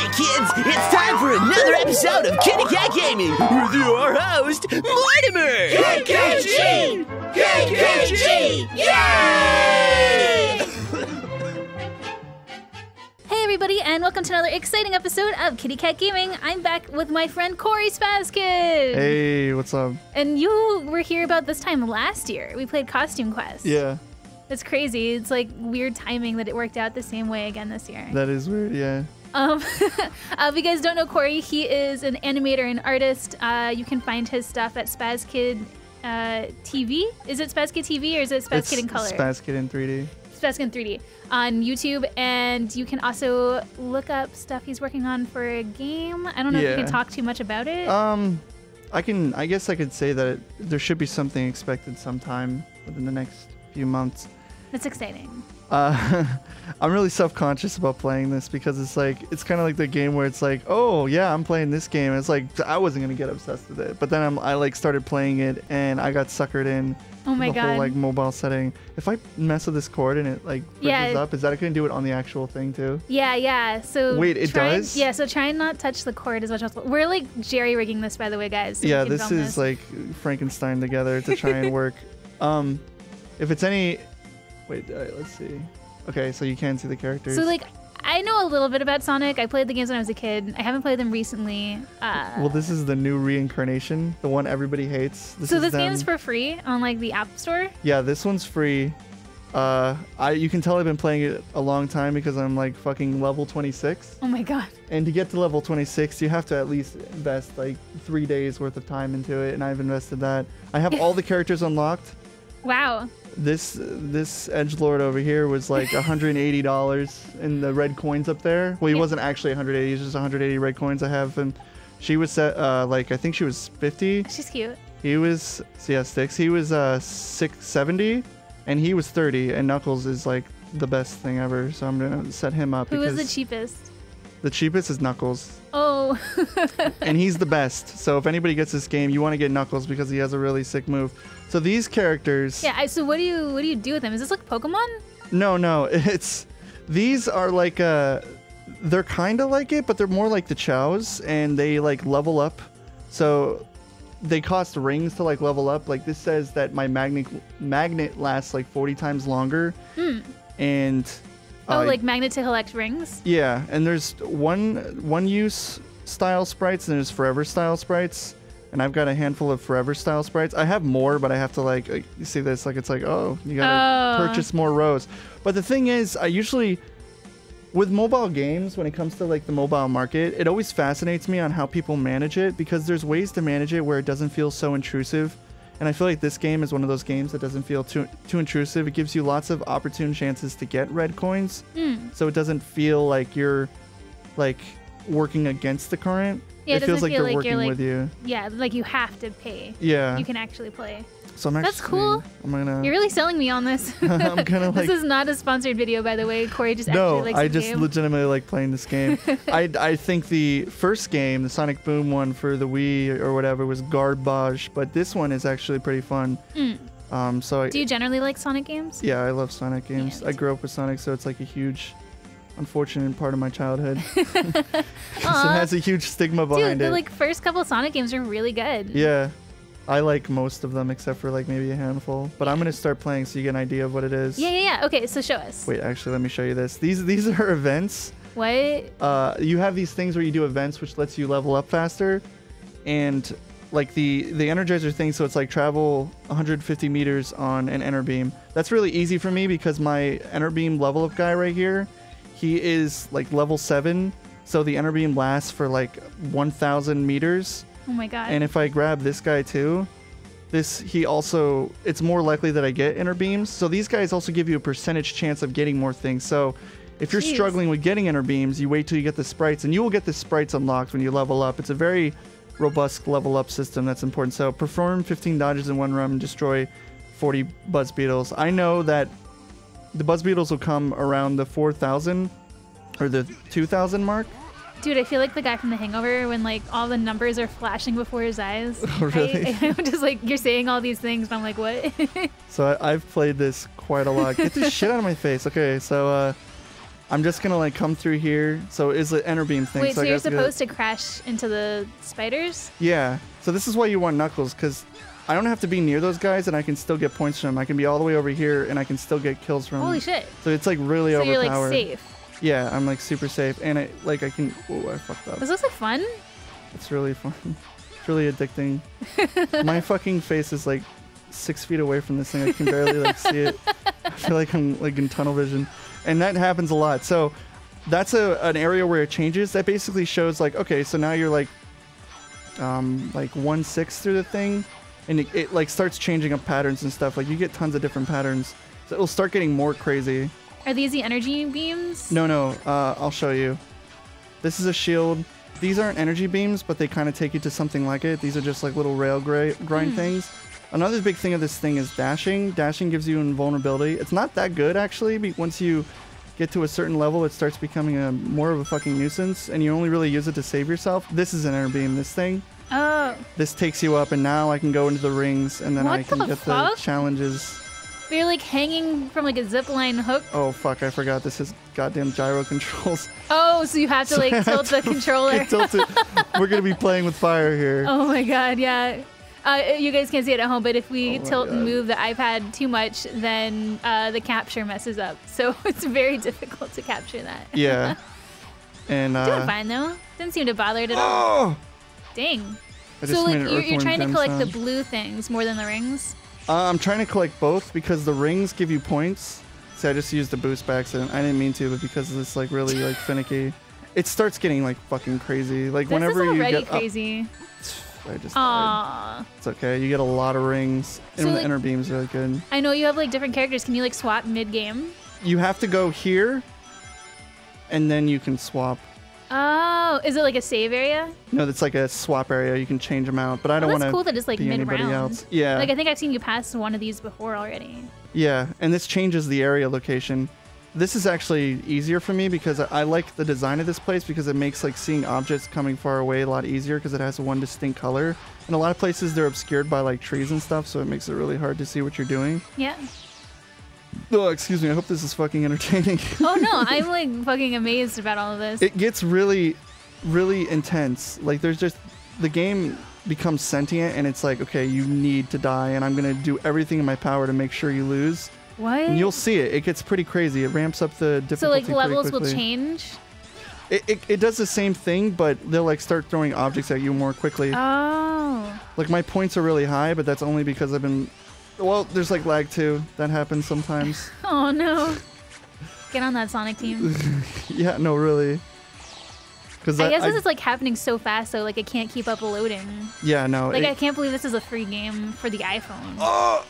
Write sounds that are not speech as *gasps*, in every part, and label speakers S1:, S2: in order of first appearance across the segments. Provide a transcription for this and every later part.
S1: Hey kids, it's time for another episode of Kitty Kat Gaming with your host, Mortemer!
S2: KKG! KKG! Yay!
S3: Hey everybody, and welcome to another exciting episode of Kitty Kat Gaming. I'm back with my friend Cory Spazkid.
S4: Hey, what's up?
S3: And you were here about this time last year. We played Costume Quest.
S4: Yeah,
S3: It's crazy. It's like weird timing that it worked out the same way again this year.
S4: that is weird. Yeah.
S3: Um, *laughs* uh, if you guys don't know Cory, he is an animator and artist. Uh, you can find his stuff at Spazkid uh, TV. Is it Spazkid TV or is it Spazkid
S4: it's
S3: in color?
S4: Spaz Kid in 3D.
S3: Spazkid 3D on YouTube, and you can also look up stuff he's working on for a game. I don't know if you can talk too much about it.
S4: Um, I can. I guess I could say that it, there should be something expected sometime within the next few months.
S3: That's exciting.
S4: Uh, *laughs* I'm really self-conscious about playing this because it's like it's kind of like the game where it's like, oh yeah, I'm playing this game. And it's like I wasn't gonna get obsessed with it, but then I'm, I like started playing it and I got suckered in.
S3: Oh my
S4: the
S3: god.
S4: whole like mobile setting. If I mess with this cord and it like bridges
S3: Yeah.
S4: up, is that I can do it on the actual thing too?
S3: yeah, yeah. So
S4: Wait, it
S3: try
S4: does?
S3: yeah. So try and not touch the cord as much as possible. We're like jerry rigging this, by the way, guys. so
S4: yeah, this is like Frankenstein together to try and work. *laughs* um, if it's any, wait, uh, let's see. Okay, so you can see the characters.
S3: So like, I know a little bit about Sonic. I played the games when I was a kid. I haven't played them recently. Uh,
S4: well, this is the new reincarnation, the one everybody hates. This
S3: so
S4: is
S3: this
S4: them.
S3: game's for free on like the App Store.
S4: yeah, this one's free. Uh, I you can tell I've been playing it a long time because I'm like fucking level 26.
S3: Oh my god.
S4: And to get to level 26, you have to at least invest like three days worth of time into it, and I've invested that. I have all *laughs* the characters unlocked.
S3: Wow.
S4: This this edge lord over here was like 180 dollars in the red coins up there. Well, he
S3: Yeah.
S4: wasn't actually 180. It's just 180 red coins I have, and she was set uh like I think she was 50.
S3: She's cute.
S4: He was yeah sticks. He was uh 670, and he was 30. And Knuckles is like the best thing ever. So I'm gonna set him up
S3: Who is the cheapest?
S4: The cheapest is Knuckles,
S3: Oh. *laughs*
S4: and he's the best. So if anybody gets this game, you want to get Knuckles because he has a really sick move. So these characters.
S3: yeah. I, so what do you what do you do with them? Is this like Pokemon?
S4: No, no, *laughs* it's these are like uh they're kind of like it, but they're more like the chows and they like level up. So they cost rings to like level up. Like this says that my magnet magnet lasts like 40 times longer. Hmm. And
S3: Oh,
S4: uh,
S3: like magnet to collect rings.
S4: yeah, and there's one one use style sprites and there's forever style sprites. And I've got a handful of forever style sprites. I have more, but I have to like you see this like it's like oh you gotta
S3: Oh.
S4: purchase more rows. But the thing is, I usually with mobile games when it comes to like the mobile market, it always fascinates me on how people manage it because there's ways to manage it where it doesn't feel so intrusive. And I feel like this game is one of those games that doesn't feel too too intrusive. It gives you lots of opportune chances to get red coins,
S3: Hmm.
S4: so it doesn't feel like you're like working against the current.
S3: Yeah, it
S4: it feels like
S3: feel
S4: they're
S3: like you're,
S4: working
S3: like-
S4: with you.
S3: Yeah, like you have to pay.
S4: Yeah.
S3: You can actually play.
S4: So I'm
S3: That's cool.
S4: I'm gonna.
S3: You're really selling me on this. *laughs*
S4: I'm gonna *laughs* like.
S3: this is not a sponsored video, by the way. Cory just
S4: no,
S3: actually likes
S4: I
S3: the
S4: just
S3: game.
S4: legitimately like playing this game. *laughs* I, I think the first game, the Sonic Boom one for the Wii or whatever, was garbage, but this one is actually pretty fun. Um, so I.
S3: Do you generally like Sonic games?
S4: yeah, I love Sonic games.
S3: me
S4: I grew up with Sonic, so it's like a huge, unfortunate part of my childhood. it has a huge stigma behind Dude,
S3: the
S4: it.
S3: like first couple Sonic games are really good.
S4: yeah, I like most of them except for like maybe a handful. But I'm gonna start playing so you get an idea of what it is.
S3: Yeah, yeah, yeah. Okay, so show us.
S4: Wait, actually, let me show you this. These these are *laughs* events.
S3: What?
S4: uh, you have these things where you do events which lets you level up faster and like the the energizer thing so it's like travel 150 meters on an Enerbeam that's really easy for me because my Enerbeam level up guy right here he is like level 7 so the Enerbeam lasts for like 1000 meters
S3: Oh my god.
S4: and if i grab this guy too this he also it's more likely that i get Enerbeams. So these guys also give you a percentage chance of getting more things. So if you're
S3: Jeez.
S4: struggling with getting Enerbeams you wait till you get the sprites and you will get the sprites unlocked when you level up. It's a very robust level up system that's important. So perform 15 dodges in one run and destroy 40 buzz beetles. I know that the buzz beetles will come around the 4000 or the 2000 mark
S3: Dude, I feel like the guy from The Hangover when like all the numbers are flashing before his eyes. *laughs*
S4: Oh, really?
S3: I, *laughs* am just like you're saying all these things, but I'm like, what? *laughs*
S4: So I, I've played this quite a lot. Get this shit out of my face. Okay, so uh, I'm just gonna like come through here. So is an Enerbeam thing.
S3: Wait, so
S4: I
S3: you're supposed to crash into the spiders?
S4: Yeah. So this is why you want Knuckles, because I don't have to be near those guys, and I can still get points from them. I can be all the way over here, and I can still get kills from.
S3: Holy shit.
S4: So it's like really
S3: So you're like
S4: overpowered.
S3: safe.
S4: Yeah, I'm like super safe, and I like I can. Oh, I fucked up.
S3: This looks like fun.
S4: It's really fun. It's really addicting. *laughs* My fucking face is like six feet away from this thing. I can barely like see it. I feel like I'm like in tunnel vision, and that happens a lot. So that's a an area where it changes. That basically shows like okay, so now you're like um like one six through the thing, and it, it like starts changing up patterns and stuff. Like you get tons of different patterns. So it'll start getting more crazy.
S3: Are these the energy beams?
S4: No, no. Uh, I'll show you. This is a shield. These aren't energy beams, but they kind of take you to something like it. These are just like little rail grind things. Another big thing of this thing is dashing. Dashing gives you invulnerability. It's not that good actually. But once you get to a certain level, it starts becoming a more of a fucking nuisance, and you only really use it to save yourself. This is an Enerbeam. This thing.
S3: Oh,
S4: This takes you up, and now I can go into the rings, and then
S3: What
S4: I can
S3: the
S4: get
S3: fuck?
S4: the challenges.
S3: You're like hanging from like a zip line hook.
S4: Oh fuck! I forgot this is goddamn gyro controls. *laughs*
S3: Oh, so you have to like
S4: have
S3: tilt the controller.
S4: We're gonna be playing with fire here. *laughs*
S3: Oh my god, yeah. Uh, you guys can't see it at home, but if we
S4: Oh
S3: tilt and move the iPad too much, then uh, the capture messes up. *laughs* So it's very difficult to capture that.
S4: Yeah. And uh,
S3: Doing fine though. Didn't seem to bother it at all.
S4: oh, *gasps*
S3: Dang.
S4: I
S3: So like you're, you're trying to collect the blue things more than the rings.
S4: Uh, I'm trying to collect both because the rings give you points. See, I just used the boost by accident. I didn't mean to, but because it's like really like finicky, it starts getting like fucking crazy. Like
S3: This
S4: whenever
S3: is
S4: you
S3: already
S4: get up,
S3: crazy. *sighs*
S4: I just died. It's okay. You get a lot of rings, and
S3: So,
S4: the
S3: like-
S4: Enerbeams are really good.
S3: I know you have like different characters. Can you like swap mid game?
S4: You have to go here, and then you can swap.
S3: Oh, is it like a save area?
S4: No, that's like a swap area. You can change them out, but I
S3: Oh,
S4: don't
S3: that's
S4: want to
S3: cool that it's like mid round.
S4: else. Yeah.
S3: Like I think I've seen you pass one of these before already.
S4: Yeah, and this changes the area location. This is actually easier for me because I, I like the design of this place because it makes like seeing objects coming far away a lot easier because it has one distinct color. In a lot of places they're obscured by like trees and stuff, so it makes it really hard to see what you're doing.
S3: Yeah.
S4: Oh, excuse me. I hope this is fucking entertaining. *laughs*
S3: Oh no, I'm like fucking amazed about all of this.
S4: it gets really, really intense. Like there's just the game becomes sentient and it's like okay, you need to die, and I'm gonna do everything in my power to make sure you lose.
S3: what?
S4: And you'll see it. It gets pretty crazy. It ramps up the difficulty.
S3: so like levels will change.
S4: It, it, it does the same thing, but they'll like start throwing objects at you more quickly.
S3: Oh.
S4: like my points are really high, but that's only because I've been. Well, there's like lag too. That happens sometimes. *laughs*
S3: Oh no. Get on that Sonic team. *laughs*
S4: yeah, no, really. Because
S3: I guess this is like happening so fast though, like I can't keep up loading.
S4: yeah, no.
S3: Like
S4: it-
S3: I can't believe this is a free game for the iPhone.
S4: Oh!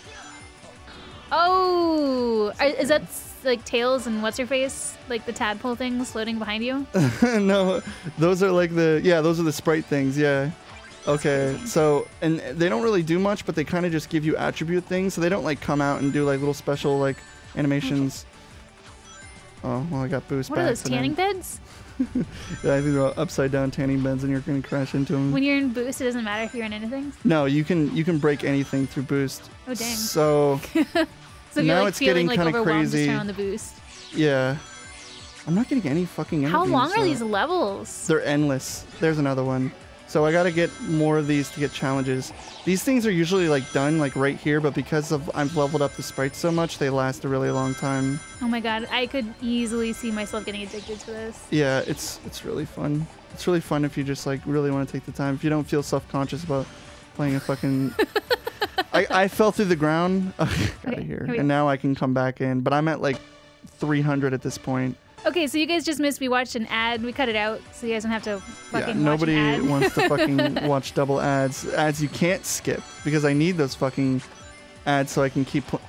S3: Oh, Are- is that like Tails and what's your face, like the tadpole things floating behind you? *laughs*
S4: no, those are like the yeah, those are the sprite things. Yeah. Okay, so and they don't really do much, but they kind of just give you attribute things. So they don't like come out and do like little special like animations. Oh well, I got boost
S3: What are those tanning beds? *laughs*
S4: Yeah, I think they're upside down tanning beds, and you're gonna crash into them.
S3: When you're in boost, it doesn't matter if you're in anything.
S4: no, you can you can break anything through boost.
S3: Oh dang!
S4: So *laughs*
S3: So
S4: now
S3: you're like
S4: it's
S3: feeling
S4: getting
S3: like overwhelmed, just
S4: crazy.
S3: turn on the boost.
S4: yeah, I'm not getting any fucking.
S3: How long are these levels?
S4: They're endless. There's another one. So I gotta get more of these to get challenges. These things are usually like done like right here, but because of I've leveled up the sprites so much, they last a really long time.
S3: Oh my god, I could easily see myself getting addicted to this.
S4: Yeah, it's it's really fun. It's really fun if you just like really want to take the time. If you don't feel self-conscious about playing a fucking. *laughs* I, I fell through the ground out *laughs*
S3: Okay,
S4: of here and now I can come back in. But I'm at like 300 at this point.
S3: Okay, so you guys just missed. We watched an ad. We cut it out, so you guys don't have to fucking
S4: yeah, nobody
S3: watch
S4: wants to fucking *laughs* watch double ads. Ads you can't skip because I need those fucking ads so I can keep. Pl-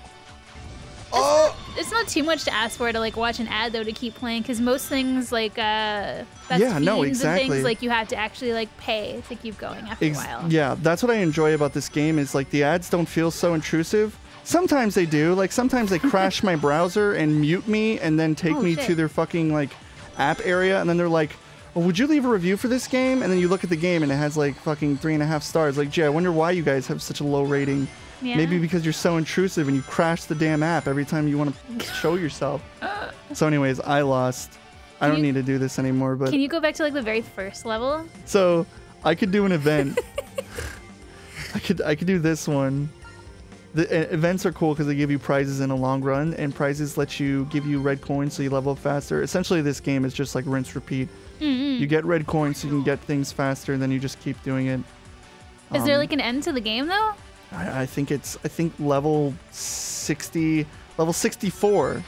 S4: oh,
S3: it's not too much to ask for to like watch an ad though to keep playing because most things like uh that's
S4: Yeah, no, exactly.
S3: things like you have to actually like pay to keep going after
S4: ex-
S3: a while.
S4: yeah, that's what I enjoy about this game is like the ads don't feel so intrusive. Sometimes they do. Like sometimes they crash my *laughs* browser and mute me and then take
S3: Oh,
S4: me
S3: shit.
S4: to their fucking like app area and then they're like. Well, would you leave a review for this game? And then you look at the game and it has like fucking three and a half stars. Like, gee, I wonder why you guys have such a low rating.
S3: Yeah.
S4: Maybe because you're so intrusive and you crash the damn app every time you want to show yourself. *laughs* So, anyways, I lost. I don't
S3: you-
S4: need to do this anymore, but
S3: Can you go back to like the very first level?
S4: so I could do an event. *laughs* I could I could do this one. The uh, events are cool because they give you prizes in a long run, and prizes let you give you red coins so you level up faster. Essentially, this game is just like rinse repeat. You get red coins so you can get things faster, and then you just keep doing it.
S3: Is there
S4: Um,
S3: like an end to the game though?
S4: I, I think it's I think level 60, level 64.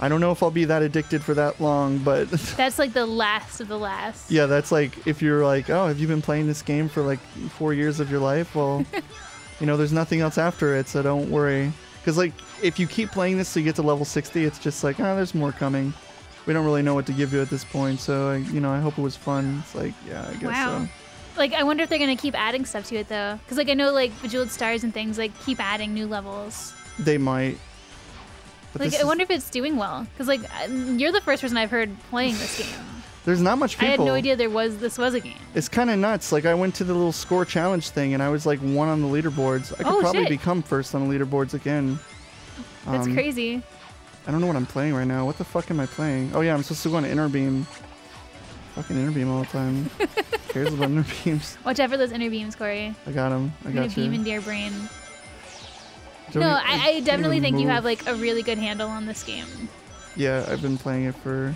S4: I don't know if I'll be that addicted for that long, but *laughs*
S3: That's like the last of the last.
S4: yeah, that's like if you're like, oh, have you been playing this game for like four years of your life? Well, *laughs* you know, there's nothing else after it, so don't worry. Because like if you keep playing this, so you get to level 60, it's just like, oh, there's more coming. We don't really know what to give you at this point, so I, you know, I hope it was fun. It's like, yeah, I guess
S3: Wow.
S4: so.
S3: Like I wonder if they're gonna keep adding stuff to it though, because like I know like Bejeweled Stars and things like keep adding new levels.
S4: They might. But
S3: Like I
S4: is-
S3: wonder if it's doing well, because like uh, you're the first person I've heard playing this game.
S4: There's not much people.
S3: I had no idea there was this was a game.
S4: It's kind of nuts. Like I went to the little score challenge thing, and I was like one on the leaderboards. I could
S3: Oh,
S4: probably
S3: shit.
S4: become first on the leaderboards again.
S3: That's
S4: Um,
S3: crazy.
S4: I don't know what I'm playing right now. What the fuck am I playing? Oh yeah, I'm supposed to go on Enerbeam. Fucking Enerbeam all the time. Who *laughs* cares about inner beams?
S3: Watch out for those inner beams, Cory.
S4: I got him. I got you.
S3: beam into your brain.
S4: Don't
S3: no, I, I definitely think you have like a really good handle on this game.
S4: Yeah, I've been playing it for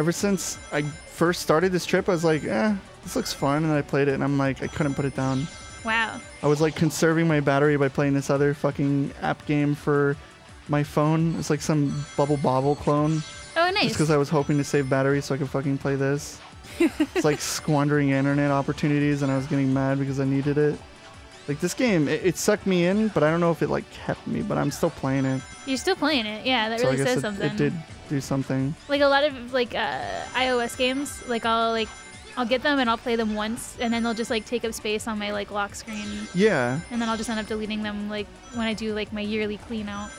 S4: ever since I first started this trip. I was like, eh, this looks fun, and I played it, and I'm like, I couldn't put it down.
S3: Wow.
S4: I was like conserving my battery by playing this other fucking app game for my phone. It's like some Bubble Bobble clone.
S3: Oh, nice.
S4: Just because I was hoping to save battery so I could fucking play this. *laughs* it's like squandering internet opportunities, and I was getting mad because I needed it. Like this game, it, it sucked me in, but I don't know if it like kept me. But I'm still playing it.
S3: You're still playing it. Yeah, that
S4: so
S3: really says
S4: it,
S3: something.
S4: it did do something.
S3: Like a lot of like uh, iOS games, like I'll like I'll get them and I'll play them once, and then they'll just like take up space on my like lock screen,
S4: Yeah,
S3: and then I'll just end up deleting them like when I do like my yearly clean out.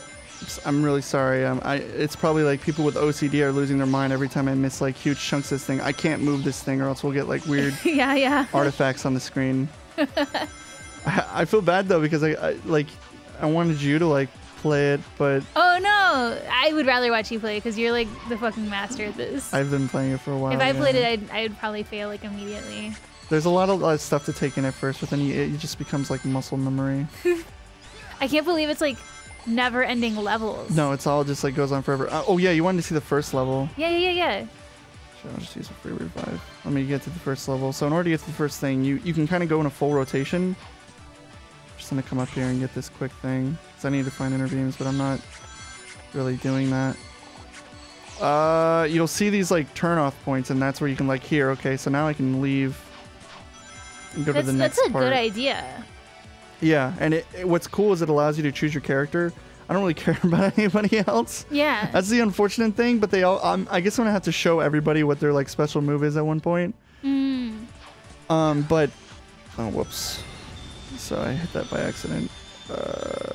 S4: I'm really sorry. Um, I it's probably like people with OCD are losing their mind every time I miss like huge chunks of this thing. I can't move this thing, or else we'll get like weird *laughs*
S3: yeah, yeah.
S4: artifacts on the screen. I, *laughs* *laughs* I feel bad though because I, I like I wanted you to like play it, but
S3: Oh no, I would rather watch you play because you're like the fucking master at this.
S4: I've been playing it for a while.
S3: if I played it, I'd, I'd probably fail like immediately.
S4: there's a lot of uh, stuff to take in at first, but then you, it just becomes like muscle memory. *laughs*
S3: I can't believe it's like never-ending levels.
S4: No, it's all just like goes on forever. Uh, oh yeah, you wanted to see the first level.
S3: Yeah, yeah, yeah, yeah.
S4: Sure, I'll just use a free revive. Let me get to the first level. So in order to get to the first thing, you you can kind of go in a full rotation. Just gonna come up here and get this quick thing. Cause I need to find Enerbeams, but I'm not really doing that. Uh, you'll see these like turn off points, and that's where you can like here. Okay, so now I can leave and go
S3: That's
S4: to the next.
S3: that's a
S4: part.
S3: good idea.
S4: Yeah, and it, it- what's cool is it allows you to choose your character. I don't really *laughs* care about anybody else.
S3: Yeah.
S4: That's the unfortunate thing, but they all. Um, I guess I'm gonna have to show everybody what their like special move is at one point.
S3: Mm.
S4: Um, but oh, whoops. So I hit that by accident. Um,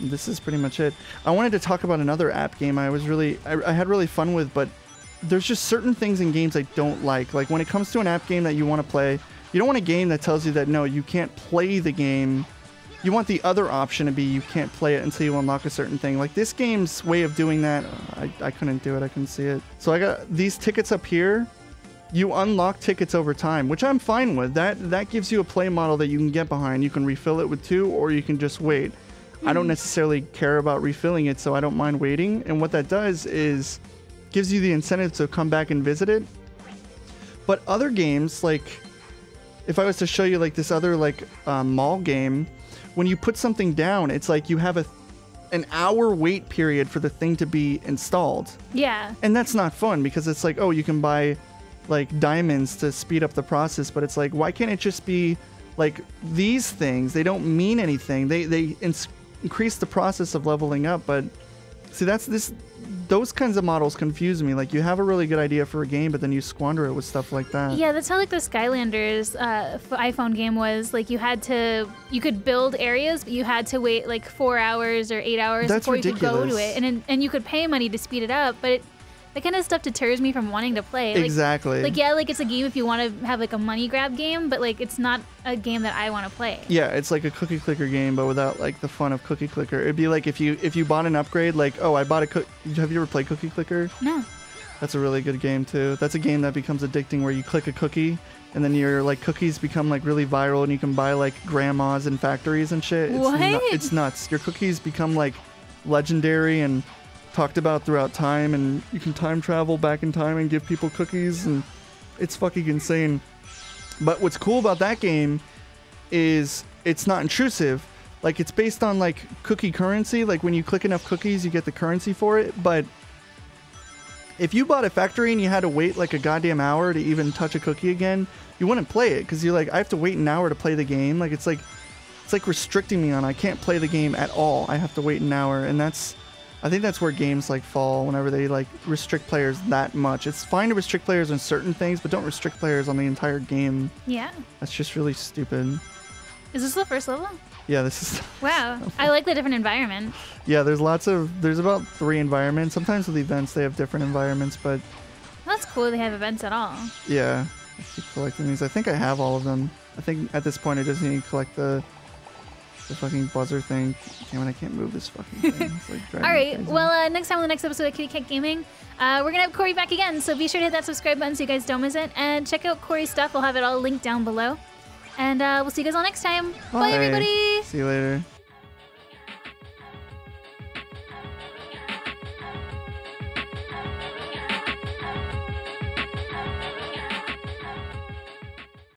S4: this is pretty much it. I wanted to talk about another app game I was really, I, I had really fun with, but there's just certain things in games I don't like. Like when it comes to an app game that you want to play, you don't want a game that tells you that no, you can't play the game. You want the other option to be you can't play it until you unlock a certain thing. Like this game's way of doing that, I, I couldn't do it. I couldn't see it. So I got these tickets up here you unlock tickets over time, which I'm fine with. That that gives you a play model that you can get behind. You can refill it with two, or you can just wait. I don't necessarily care about refilling it, so I don't mind waiting. And what that does is gives you the incentive to come back and visit it. But other games, like if I was to show you like this other like uh, mall game, when you put something down, it's like you have a an hour wait period for the thing to be installed
S3: Yeah.
S4: and that's not fun because it's like oh you can buy like diamonds to speed up the process but it's like why can't it just be like these things they don't mean anything they they ins- increase the process of leveling up but see that's this those kinds of models confuse me like you have a really good idea for a game but then you squander it with stuff like that
S3: Yeah, that's how like the Skylanders uh, iPhone game was. Like you had to, you could build areas, but you had to wait like four hours or eight hours
S4: That's
S3: before you could go to it, and and you could pay money to speed it up. But it, that kind of stuff deters me from wanting to play. Like,
S4: exactly
S3: Like yeah, like it's a game if you want to have like a money grab game, but like it's not a game that I want to play.
S4: Yeah, it's like a cookie clicker game, but without like the fun of cookie clicker. It'd be like if you if you bought an upgrade, like oh, I bought a cook. Have you ever played cookie clicker?
S3: No.
S4: That's a really good game too. That's a game that becomes addicting where you click a cookie and then your like cookies become like really viral and you can buy like grandmas and factories and shit. It's, nu-
S3: What?
S4: it's nuts. Your cookies become like legendary and talked about throughout time and you can time travel back in time and give people cookies and it's fucking insane. But what's cool about that game is it's not intrusive. Like it's based on like cookie currency. Like when you click enough cookies, you get the currency for it. But if you bought a factory and you had to wait like a goddamn hour to even touch a cookie again, you wouldn't play it because you're like, I have to wait an hour to play the game. Like it's like it's like restricting me on. I can't play the game at all. I have to wait an hour, and that's I think that's where games like fall whenever they like restrict players that much. It's fine to restrict players on certain things, but don't restrict players on the entire game.
S3: Yeah.
S4: That's just really stupid.
S3: Is this the first level?
S4: Yeah, this is. *laughs*
S3: Wow. I like the different environment.
S4: Yeah, there's lots of. There's about three environments. Sometimes with events they have different environments, but
S3: That's cool they have events at all.
S4: yeah, I keep collecting these. I think I have all of them. I think at this point I just need to collect the the fucking buzzer thing. Damn it, I can't move this fucking thing. It's like *laughs*
S3: All right. Well, uh, next time on the next episode of Kitty Kat Gaming, uh, we're gonna have Cory back again. So be sure to hit that subscribe button so you guys don't miss it, and check out Cory's stuff. We'll have it all linked down below. And uh, we'll see you guys all next time. Bye,
S4: Bye.
S3: everybody.
S4: See you later.